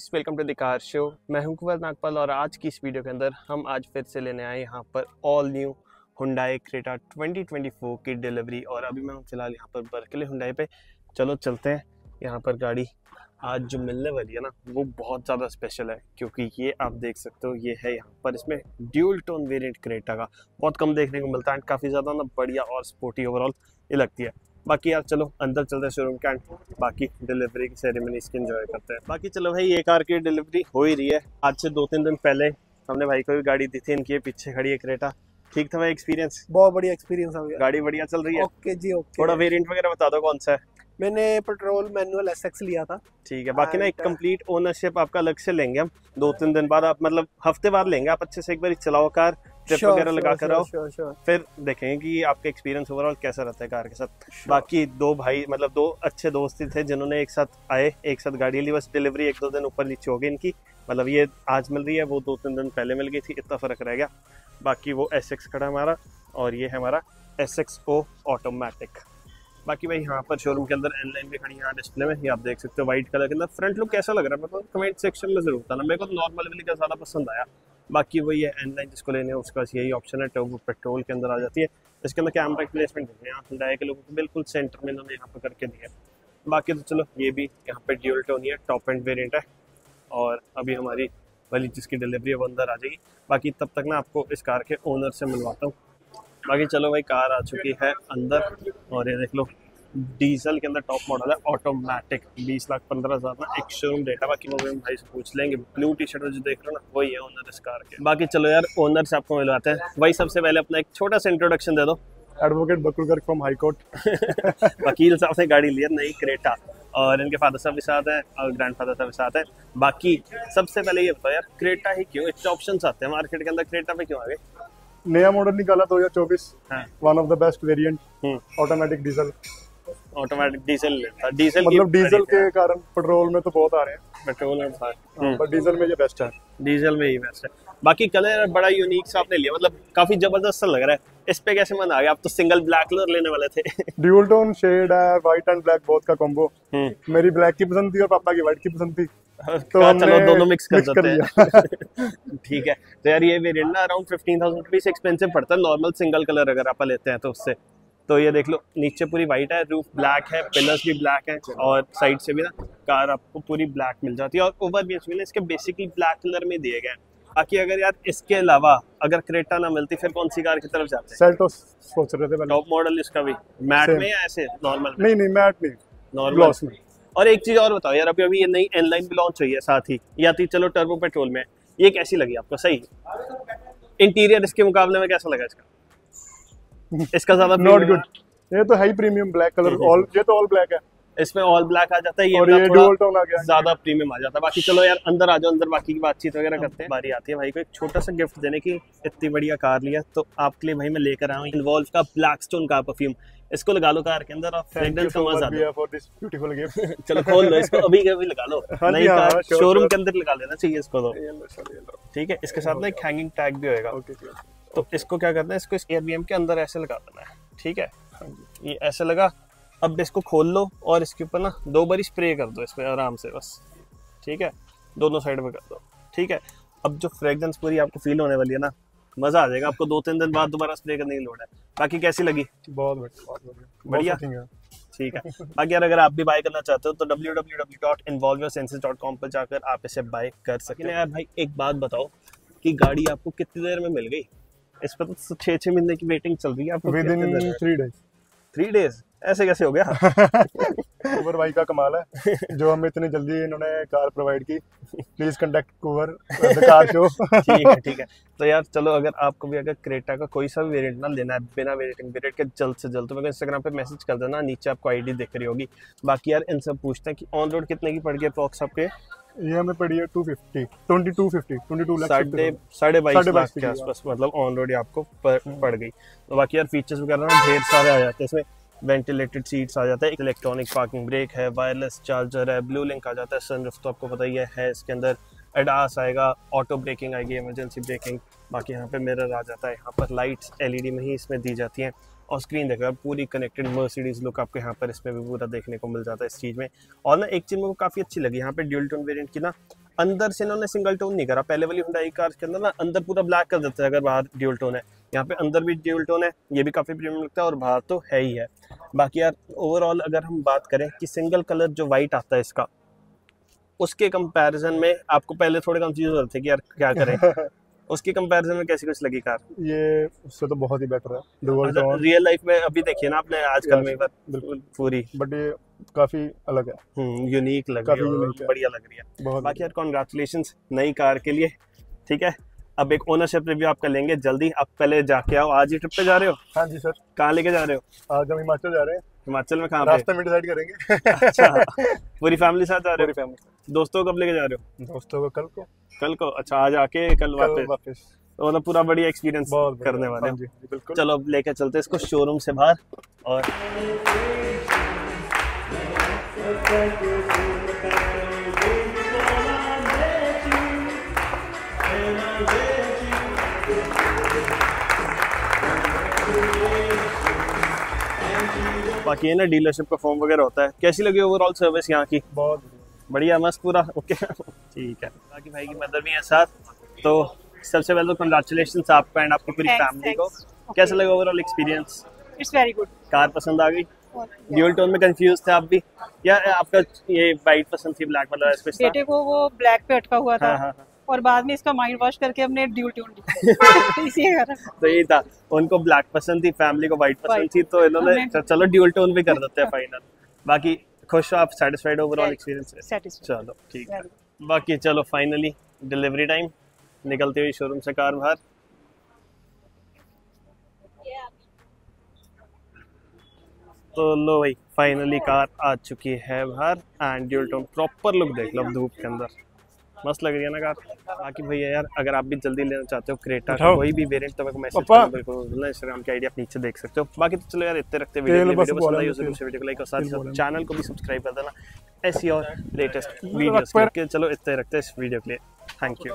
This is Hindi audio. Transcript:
Guys welcome to the car show मैं हूँ कुंवर नागपाल और आज की इस वीडियो के अंदर हम आज फिर से लेने आए यहाँ पर ऑल न्यू हुंडई क्रेटा 2024 की डिलीवरी और अभी मैं फ़िलहाल यहाँ पर बर्कले हुंडई पे। चलो चलते हैं। यहाँ पर गाड़ी आज जो मिलने वाली है ना, वो बहुत ज़्यादा स्पेशल है क्योंकि ये आप देख सकते हो, ये है यहाँ पर इसमें ड्यूल टोन वेरिएंट क्रेटा का। बहुत कम देखने को मिलता है काफ़ी ज़्यादा ना बढ़िया और स्पोर्टी ओवरऑल ये लगती है। बाकी यार चलो अंदर चलते हैं शोरूम के एंड बाकी डिलीवरी की सेरेमनी इसकी एंजॉय करते हैं। बाकी चलो भाई ये कार की डिलीवरी हो ही रही है। आज से दो तीन दिन पहले हमने भाई को भी गाड़ी दी थी इनकी पीछे खड़ी है क्रेटा ठीक था भाई एक्सपीरियंस बहुत बढ़िया एक्सपीरियंस हो गया। गाड़ी बढ़िया चल रही है। ओके जी ओके। थोड़ा वेरिएंट वगैरह बता दो कौन सा है। मैंने पेट्रोल मैनुअल एसएक्स लिया था। ठीक है बाकी ना एक कंप्लीट ओनरशिप आपका अलग से लेंगे हम। दो तीन दिन बाद आप मतलब हफ़्ते बाद लेंगे आप अच्छे से एक बार चलाओ कार। ट्रिप वगैरह लगा कर आओ. फिर देखेंगे कि आपका एक्सपीरियंस ओवरऑल कैसा रहता है कार के साथ। बाकी दो भाई मतलब दो अच्छे दोस्त थे जिन्होंने एक साथ आए एक साथ गाड़ी ली बस डिलीवरी एक दो दिन ऊपर नीचे हो गई इनकी। मतलब ये आज मिल रही है वो दो तीन दिन पहले मिल गई थी इतना फ़र्क रह गया। बाकी वो एस एक्स खड़ा हमारा और ये है हमारा एस एक्स ओ ऑटोमेटिक बाकी भाई यहाँ पर शोरूम के अंदर एनलाइन भी खड़ी है यहाँ डिस्प्ले में ये आप देख सकते हो व्हाइट कलर के अंदर। फ्रंट लुक कैसा लग रहा है? मतलब कमेंट सेक्शन में ज़रूर बताना। मेरे को तो नॉर्मल वाली का ज़्यादा पसंद आया। बाकी वही है एन लाइन जिसको लेने उसका यही ऑप्शन है टर्बो पेट्रोल के अंदर आ जाती है। इसके अंदर कैमरा प्लेसमेंट है यहाँ हुंडई के लोगों को बिल्कुल सेंटर में इन्होंने यहाँ पर करके दिया बाकी तो चलो, ये भी यहाँ पर ड्यूल टोन है टॉप एंड वेरियंट है। और अभी हमारी वाली जिसकी डिलीवरी है, वो अंदर आ जाएगी। बाकी तब तक ना आपको इस कार के ओनर से मिलवाता हूँ। बाकी चलो भाई कार आ चुकी है अंदर, और ये देख लो डीजल के अंदर टॉप मॉडल है ऑटोमेटिक बीस लाख पंद्रह हज़ार ना एक शोरूम डेटा बाकी हम भाई से पूछ लेंगे। ब्लू टी शर्ट जो देख रहे हो ना वही है ओनर इस कार के। बाकी चलो यार ओनर से आपको मिलवाते हैं। वही सबसे पहले अपना एक छोटा सा इंट्रोडक्शन दे दो। Advocate Bakul Garg from high court वकील साहब से गाड़ी लिया नई क्रेटा और इनके फादर साहब भी साथ हैं और ग्रैंड फादर साहब भी साथ हैं। बाकी सबसे पहले ये बताओ यार क्रेटा ही क्यों? इतने ऑप्शन आते हैं मार्केट के अंदर क्रेटा पे क्यों आ गए? नया मॉडल निकाला 2024 हाँ। One of the best variant automatic diesel automatic diesel था डीजल मतलब डीजल के कारण पेट्रोल में तो बहुत आ रहे हैं। पेट्रोल और था पर डीजल में ये बेस्ट है। डीजल में ही बेस्ट है। बाकी कलर बड़ा यूनिक सा आपने लिया। मतलब काफ़ी ज़बरदस्त लग रहा है। इस पे कैसे मन आ गया? आप तो सिंगल ब्लैक कलर लेने वाले थे। ड्यूल टोन शेड है व्हाइट एंड ब्लैक बहुत का कॉम्बो हम्म। मेरी ब्लैक की पसंद थी और पापा की व्हाइट की पसंद थी। तो हमने चलो दोनों मिक्स कर देते हैं। ठीक है। तो यार ये वेरिएंट ना around fifteen thousand rupees expensive पड़ता है। नॉर्मल सिंगल कलर अगर आप लेते हैं तो उससे। तो ये देख लो नीचे पूरी वाइट है रूफ ब्लैक है पिलर्स भी ब्लैक है और साइड से भी ना कार आपको पूरी ब्लैक मिल जाती है और ओवर भी इसमें इसके बेसिकली ब्लैक कलर में दिए गए बाकी अगर यार इसके अलावा अगर क्रेटा ना मिलती फिर कौन सी कार की तरफ़ जाते? हैं सेल्टोस सोच रहे थे टॉप मॉडल इसका भी। मैट में या ऐसे नॉर्मल नहीं नहीं मैट नहीं। नॉर्मल में। और एक चीज़ और बताओ यार अभी अभी ये नई एन लाइन भी लॉन्च हुई है साथ ही या थी चलो टर्बो पेट्रोल में। ये कैसी लगी आपको? सही। इंटीरियर इसके मुकाबले में कैसा लगा इसका? इसका ज़्यादा नॉट गुड ये तो है ही प्रीमियम ब्लैक कलर ऑल ये तो ऑल ब्लैक है। है। इसमें ऑल ब्लैक आ जाता है ये और ये ड्यूल टोन आ गया। ज़्यादा प्रीमियम आ जाता है। बाकी चलो यार अंदर आ जाओ अंदर बाकी की बातचीत वगैरह करते हैं। बारी आती है भाई को एक छोटा सा गिफ्ट देने की इतनी बढ़िया कार लिया तो आपके लिए भाई मैं लेकर आया हूँ। इन्वॉल्व का ब्लैक स्टोन का परफ्यूम इसको लगा लो कार के अंदर और फ्रेग्रेंस का मज़ा आ जाए फॉर दिस ब्यूटीफुल गिफ्ट चलो खोल लो इसको अभी के अभी लगा लो। हाँ नई हाँ, कार हाँ, शोरूम के अंदर लगा लेना चाहिए इसको तो। ठीक है इसके साथ ना एक हैंगिंग टैग भी होएगा। ओके तो इसको क्या करना है? इसको इस एयरबीएम के अंदर ऐसे लगा देना है ठीक है? ये ऐसे लगा अब इसको खोल लो और इसके ऊपर ना दो बारी स्प्रे कर दो इसमें आराम से बस ठीक है? दोनों साइड में कर दो ठीक है? अब जो फ्रेगरेंस पूरी आपको फील होने वाली है ना मज़ा आ जाएगा। आपको दो तीन दिन बाद दोबारा स्प्रे करने की लोड़ है। बाकी कैसी लगी? बहुत बढ़िया बहुत बढ़िया। ठीक है। बाकी यार अगर आप भी बाय करना चाहते हो तो www.involveyoursenses.com पर जाकर आप इसे बाय कर सकते हैं। यार भाई एक बात बताओ कि गाड़ी आपको कितनी देर में मिल गई? इस पर तो छः छः महीने की वेटिंग चल रही है आपको within three days three days ऐसे कैसे हो गया? कुवर भाई का कमाल है। जो हमें इतनी जल्दी इन्होंने कार प्रोवाइड की please contact Kunwar car show ठीक है ठीक है। तो यार चलो अगर आपको भी अगर क्रेटा का कोई सा भी वेरिएंट ना लेना है बिना वेरिएंट वेरिएंट के जल्द से जल्द तो मेरे को इंस्टाग्राम पे मैसेज कर देना नीचे आपको आईडी दिख रही होगी। बाकी यार इनसे पूछते हैं कि ऑन रोड कितने की पड़ गई अप्रॉक्स आपके? ये हमें पड़ी है 250 2250 22 लाख साढ़े साढ़े बाईस साढ़े लाख बाईस के आसपास मतलब ऑन रोड आपको पड़ गई। तो बाकी यार फीचर्स वगैरह ना ढेर सारे आ जाते हैं इसमें। वेंटिलेटेड सीट्स आ जाता है। इलेक्ट्रॉनिक पार्किंग ब्रेक है वायरलेस चार्जर है ब्लू लिंक आ जाता है सनरूफ तो आपको पता ही है, है इसके अंदर। एडास आएगा ऑटो ब्रेकिंग आएगी इमरजेंसी ब्रेकिंग बाकी यहाँ पे मिरर आ जाता है यहाँ पर लाइट्स एलईडी में ही इसमें दी जाती हैं। और स्क्रीन देखो पूरी कनेक्टेड मर्सिडीज लुक आपको यहाँ पर इसमें भी पूरा देखने को मिल जाता है इस चीज़ में। और ना एक चीज़ मेरे को काफ़ी अच्छी लगी यहाँ पे ड्यूल टोन वेरिएंट की ना अंदर से इन्होंने सिंगल टोन नहीं करा। पहले वाली हुंडई कार के अंदर ना अंदर पूरा ब्लैक कर देता है अगर बाहर ड्यूल टोन है। यहाँ पे अंदर भी ड्यूल टोन है ये भी काफ़ी प्रीमियम लगता है और बाहर तो है ही है। बाकी यार ओवरऑल अगर हम बात करें कि सिंगल कलर जो वाइट आता है इसका उसके कंपैरिजन में आपको पहले थोड़े कंफ्यूज हो रहे थे कि यार क्या करें? उसकी कंपैरिजन में कैसी कुछ लगी कार ये उससे तो बहुत ही बेटर है रियल लाइफ में अभी देखिए ना आपने आजकल में बिल्कुल। पूरी। बट ये काफ़ी अलग है। यूनिक लग रही है। बढ़िया लग रही है। बाकी यार कॉन्ग्रेचुलेशन नई कार के लिए ठीक है? अब एक ओनरशिप रिव्यू आपका लेंगे। जल्दी आप पहले जाके आओ। आज ही ट्रिप पे जा रहे हो? हाँ जी सर कहाँ लेके जा रहे हो? आज हम हिमाचल जा रहे हैं। हिमाचल में कहाँ रास्ते में डिसाइड करेंगे। अच्छा पूरी फैमिली साथ जा रहे पूरी हो फैमिली दोस्तों कब लेके जा रहे हो? दोस्तों को कल को। कल को? अच्छा आज आके कल वापस? तो मतलब पूरा बढ़िया एक्सपीरियंस करने वाले हाँ हो। चलो अब लेके चलते हैं इसको शोरूम से बाहर। और बाकी है ना डीलरशिप का फॉर्म वगैरह होता है। कैसी लगी ओवरऑल सर्विस यहाँ की? बहुत बढ़िया। मस्त पूरा? ओके ठीक है। बाकी भाई की मदर भी है साथ तो सबसे पहले तो कंग्रेचुलेशन आपका एंड आपकी पूरी फैमिली को। कैसा लगा overall experience it's very good car पसंद आ गई? ड्यूल टोन में कंफ्यूज थे आप भी? या आपका ये वाइट पसंद थी ब्लैक वाला कुछ बेटे को वो ब्लैक पे अटका हुआ था। हाँ, हाँ, हाँ। और बाद में इसका माइंड वॉश करके हमने ड्यूल ट्यून इसी तो ये था। उनको ब्लैक पसंद थी फैमिली को वाइट पसंद थी तो इन्होंने चलो ड्यूल टोन भी कर देते हैं फाइनल बाकी खुश हो आप सेटिस्फाइड ओवरऑल एक्सपीरियंस चलो ठीक है। बाकी चलो फाइनली डिलीवरी टाइम निकलते हुए शोरूम से कार बाहर। तो लो भाई फाइनली कार आ चुकी है बाहर। And dual tone proper look देख लो धूप के अंदर। मस्त लग रही है ना कार बाकी भैया यार अगर आप भी जल्दी लेना चाहते हो क्रेटा का। कोई भी वेरिएंट तो मेरे को मैसेज। बिल्कुल इंस्टाग्राम की आईडी आप नीचे देख सकते हो। बाकी तो चलो यार इतने रखते वीडियो वीडियो पसंद आई वीडियो को लाइक और साथ ही साथ चैनल को भी सब्सक्राइब कर देना। ऐसी और लेटेस्ट वीडियोस के चलो इतने रखते हैं इस वीडियो के लिए। Thank you